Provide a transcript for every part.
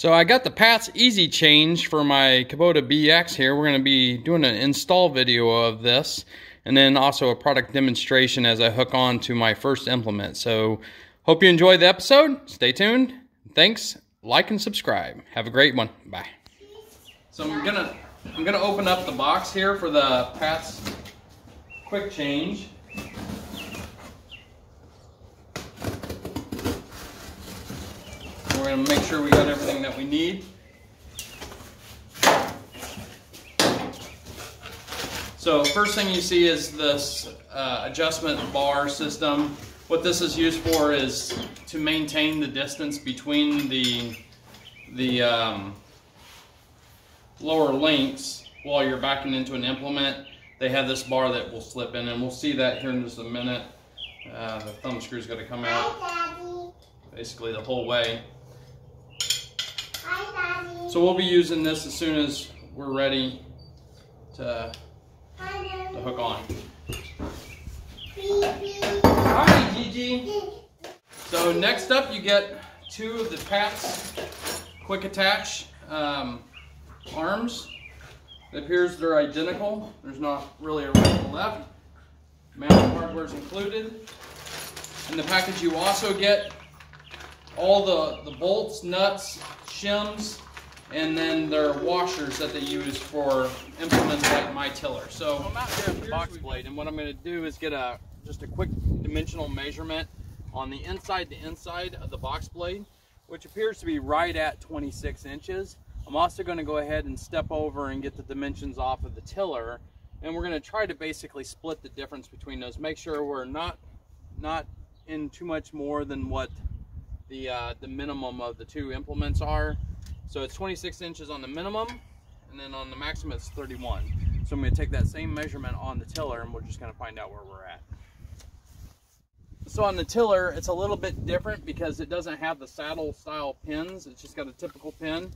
So I got the Pat's Easy Change for my Kubota BX here. We're going to be doing an install video of this and then also a product demonstration as I hook on to my first implement. So hope you enjoyed the episode. Stay tuned. Thanks. Like and subscribe. Have a great one. Bye. So I'm gonna I'm gonna open up the box here for the Pat's quick change. We're going to make sure we got everything that we need. So first thing you see is this uh, adjustment bar system. What this is used for is to maintain the distance between the, the um, lower links while you're backing into an implement. They have this bar that will slip in and we'll see that here in just a minute. Uh, the thumb screw's got to come out basically the whole way. So we'll be using this as soon as we're ready to, to hook on. Hi, Gigi. So next up, you get two of the Pat's quick attach um, arms. It appears they're identical. There's not really a right left. Mounting hardware is included. In the package, you also get all the, the bolts, nuts, shims, and then their washers that they use for implements like my tiller. So I'm out here at the box blade, and what I'm going to do is get a just a quick dimensional measurement on the inside to inside of the box blade, which appears to be right at 26 inches. I'm also going to go ahead and step over and get the dimensions off of the tiller, and we're going to try to basically split the difference between those. Make sure we're not not in too much more than what the uh, the minimum of the two implements are. So it's 26 inches on the minimum, and then on the maximum it's 31. So I'm gonna take that same measurement on the tiller and we're just gonna find out where we're at. So on the tiller, it's a little bit different because it doesn't have the saddle style pins. It's just got a typical pin.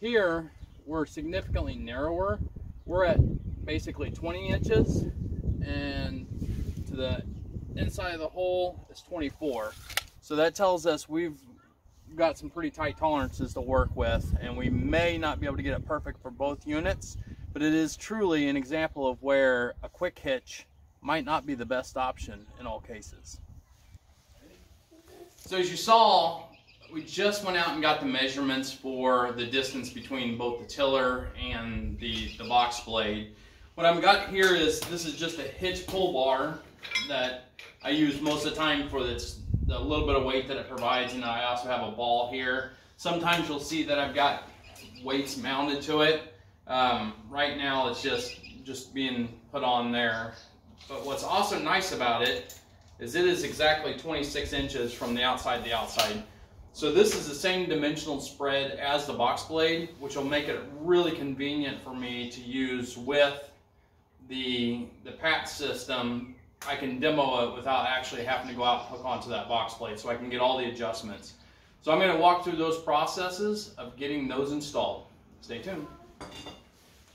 Here, we're significantly narrower. We're at basically 20 inches and to the inside of the hole is 24. So that tells us we've got some pretty tight tolerances to work with and we may not be able to get it perfect for both units but it is truly an example of where a quick hitch might not be the best option in all cases. So as you saw we just went out and got the measurements for the distance between both the tiller and the, the box blade. What I've got here is this is just a hitch pull bar that I use most of the time for the little bit of weight that it provides. And I also have a ball here. Sometimes you'll see that I've got weights mounted to it. Um, right now it's just, just being put on there. But what's also nice about it is it is exactly 26 inches from the outside to the outside. So this is the same dimensional spread as the box blade, which will make it really convenient for me to use with the, the Pat system I can demo it without actually having to go out and hook onto that box blade so I can get all the adjustments. So I'm going to walk through those processes of getting those installed. Stay tuned.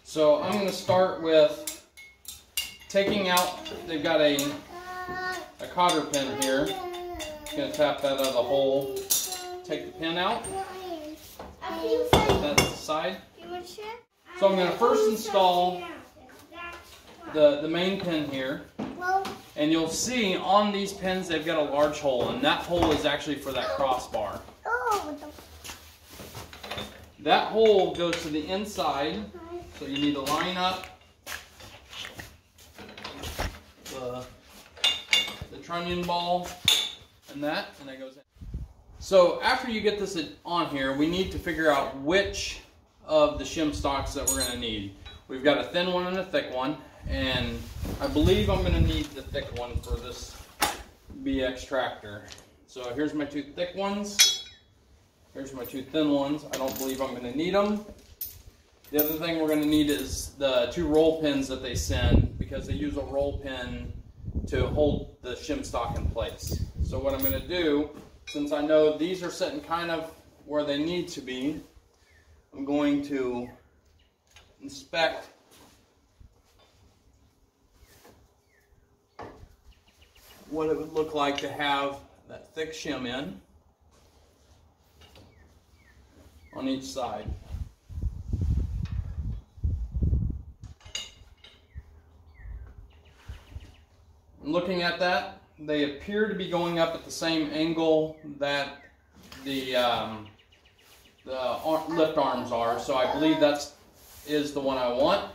So I'm going to start with taking out, they've got a, a cotter pin here. I'm going to tap that out of the hole. Take the pin out. That's the side. So I'm going to first install the, the main pin here. And you'll see on these pins they've got a large hole, and that hole is actually for that crossbar. Oh, that hole goes to the inside, mhm. so you need to line up the, the trunnion ball and that, and that goes in. So after you get this on here, we need to figure out which of the shim stocks that we're going to need. We've got a thin one and a thick one, and I believe I'm going to need the thick one for this BX tractor. So here's my two thick ones. Here's my two thin ones. I don't believe I'm going to need them. The other thing we're going to need is the two roll pins that they send because they use a roll pin to hold the shim stock in place. So what I'm going to do, since I know these are sitting kind of where they need to be, I'm going to inspect what it would look like to have that thick shim in. on each side. Looking at that, they appear to be going up at the same angle that the um, the lift arms are. So I believe that's is the one I want.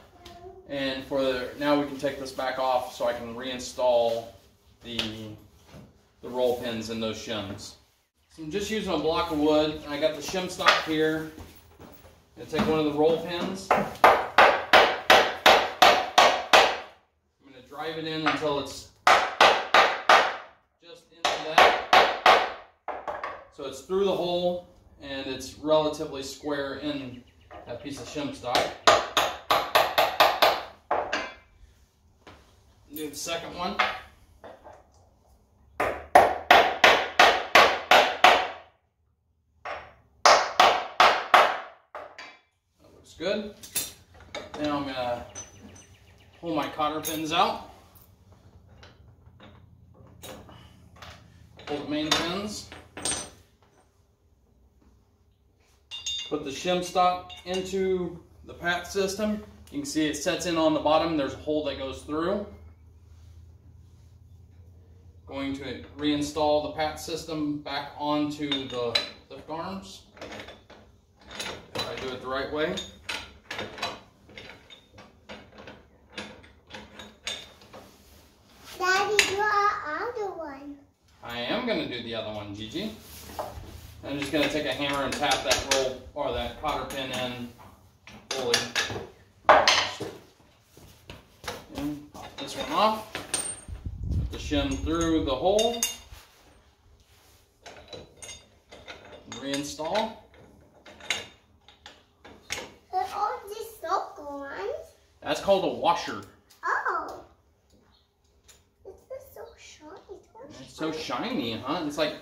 And for the, now we can take this back off so I can reinstall the the roll pins in those shims. So I'm just using a block of wood. I got the shim stock here. I'm gonna take one of the roll pins. I'm gonna drive it in until it's just into that. So it's through the hole and it's relatively square in that piece of shim stock. Do the second one. Good. Now I'm gonna pull my cotter pins out. Pull the main pins. Put the shim stock into the pat system. You can see it sets in on the bottom. There's a hole that goes through. Going to reinstall the pat system back onto the lift arms. If I do it the right way. I am going to do the other one, Gigi. I'm just going to take a hammer and tap that roll or that cotter pin in fully. And pop this one off. Put the shim through the hole. Reinstall. That's called a washer. So shiny, huh? It's like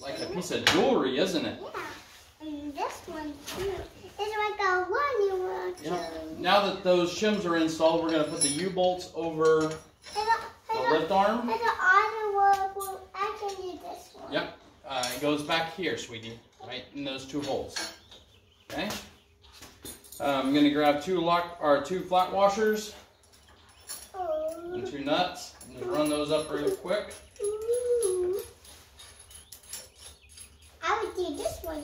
like a piece of jewelry, isn't it? Yeah. And this one too. It's like a one you want yeah. Now that those shims are installed, we're going to put the U-bolts over the lift arm. And the other one, I can do this one. Yep. Uh, it goes back here, sweetie, right in those two holes. Okay. Uh, I'm going to grab two lock or two flat washers and two nuts and run those up real quick. do this one.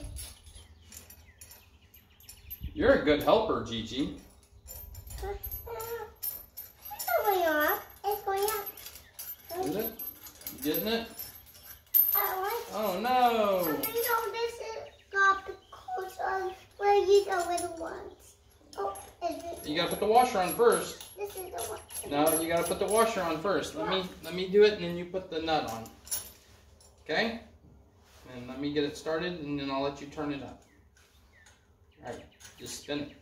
You're a good helper, Gigi. It's going up. It's going up. Is it? You getting it? Oh no! No, this is not because of where you the little ones. Oh, you gotta put the washer on first. This is the one. No, you gotta put the washer on first. Let me let me do it, and then you put the nut on. Okay? And let me get it started and then I'll let you turn it up. Alright, just spin it.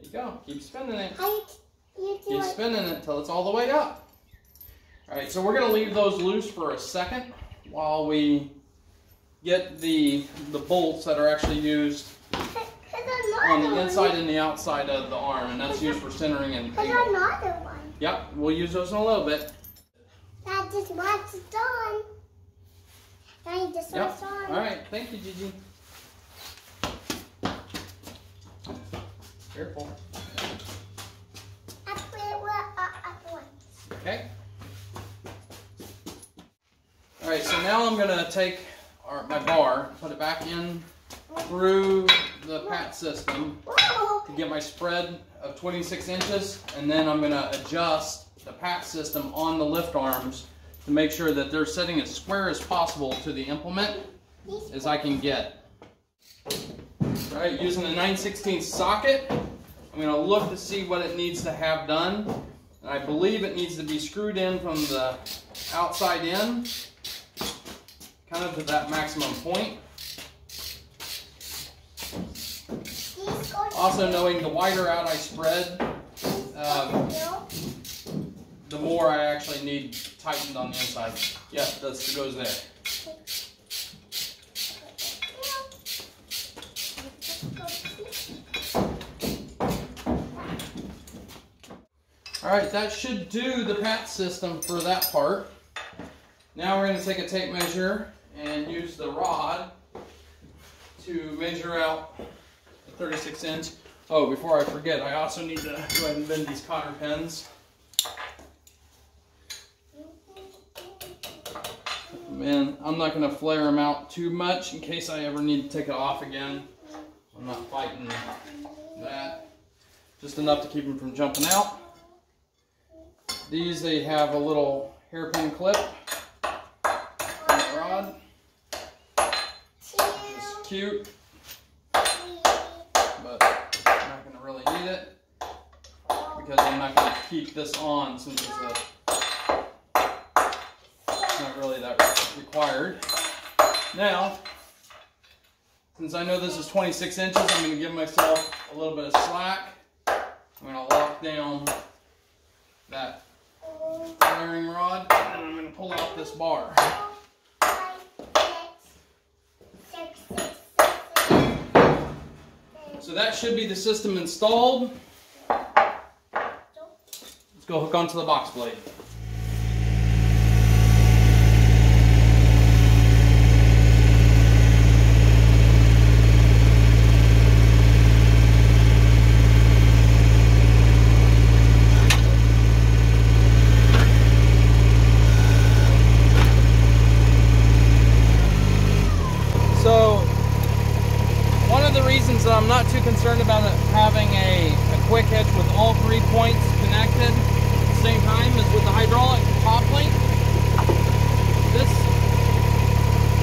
There you go. Keep spinning it. Keep spinning it until it's all the way up. Alright, so we're going to leave those loose for a second while we get the, the bolts that are actually used on the inside and the outside of the arm, and that's used for centering and another one. Yep, we'll use those in a little bit. That just what's done. Daddy, this yep. All right, thank you, Gigi. Careful. Okay. All right, so now I'm gonna take our, my bar, put it back in through the pat system to get my spread of 26 inches, and then I'm gonna adjust the pat system on the lift arms to make sure that they're setting as square as possible to the implement as I can get. All right, using the 9 16 socket, I'm going to look to see what it needs to have done. And I believe it needs to be screwed in from the outside in, kind of to that maximum point. Also knowing the wider out I spread, um, the more I actually need tightened on the inside. Yeah, that goes there. Alright, that should do the pat system for that part. Now we're going to take a tape measure and use the rod to measure out the 36 inch. Oh, before I forget, I also need to go ahead and bend these cotter pins. Man, I'm not going to flare them out too much in case I ever need to take it off again. I'm not fighting that. Just enough to keep them from jumping out. These, they have a little hairpin clip rod. It's cute, but I'm not going to really need it because I'm not going to keep this on since it's a it's not really that required. Now, since I know this is 26 inches, I'm going to give myself a little bit of slack. I'm going to lock down that flaring rod and I'm going to pull out this bar. So that should be the system installed. Let's go hook onto the box blade. So, one of the reasons that I'm not too concerned about it having a, a quick hitch with all three points connected at the same time as with the hydraulic top link. This,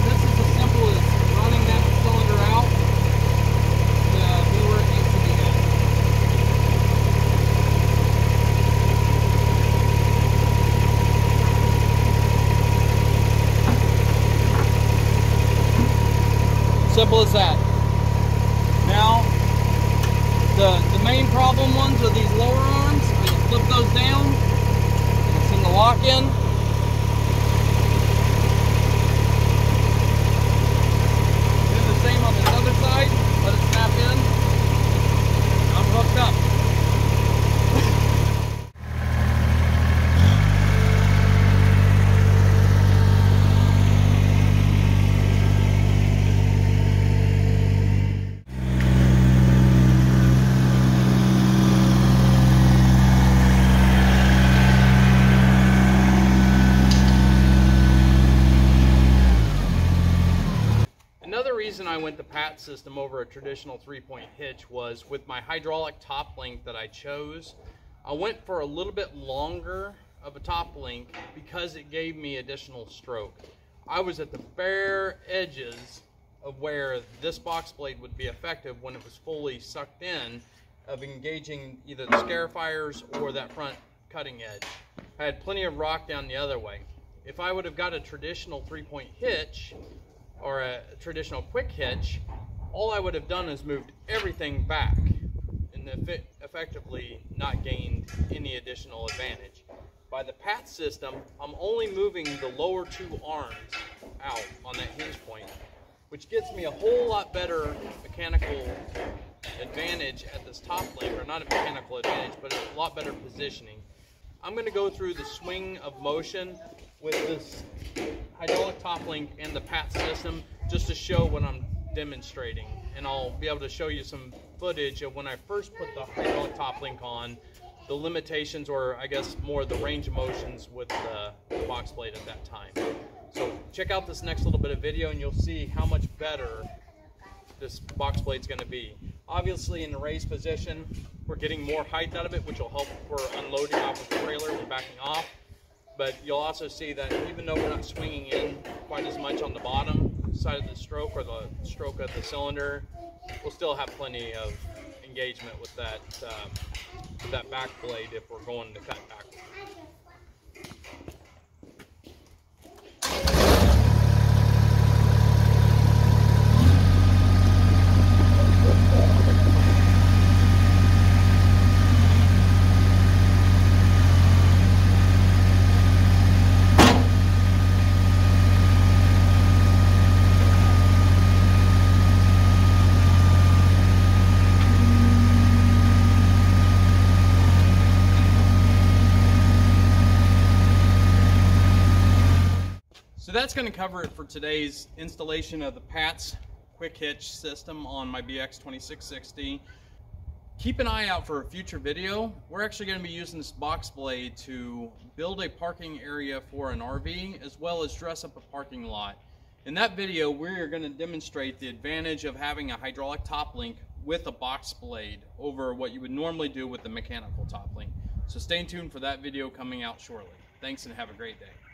this is as simple as running that cylinder out uh, to be where it needs to be at. Simple as that. Now, the, the main problem ones are these lower arms. You flip those down, it's in the lock in. Do the same on the other side, let it snap in. I'm hooked up. Another reason I went the PAT system over a traditional three-point hitch was with my hydraulic top link that I chose, I went for a little bit longer of a top link because it gave me additional stroke. I was at the bare edges of where this box blade would be effective when it was fully sucked in of engaging either the scarifiers or that front cutting edge. I had plenty of rock down the other way. If I would have got a traditional three-point hitch, or a traditional quick hitch, all I would have done is moved everything back and effe- effectively not gained any additional advantage. By the PAT system, I'm only moving the lower two arms out on that hinge point, which gets me a whole lot better mechanical advantage at this top or not a mechanical advantage, but a lot better positioning. I'm going to go through the swing of motion with this hydraulic top link and the PAT system just to show what I'm demonstrating. And I'll be able to show you some footage of when I first put the hydraulic top link on, the limitations or I guess more the range of motions with the, the box blade at that time. So check out this next little bit of video and you'll see how much better this box blade's going to be. Obviously in the raised position, we're getting more height out of it, which will help for unloading off of the trailer and backing off. But you'll also see that even though we're not swinging in quite as much on the bottom side of the stroke or the stroke of the cylinder, we'll still have plenty of engagement with that um, that back blade if we're going to cut back. So that's going to cover it for today's installation of the PATS quick hitch system on my BX 2660. Keep an eye out for a future video. We're actually going to be using this box blade to build a parking area for an RV as well as dress up a parking lot. In that video, we're going to demonstrate the advantage of having a hydraulic top link with a box blade over what you would normally do with the mechanical top link. So stay tuned for that video coming out shortly. Thanks and have a great day.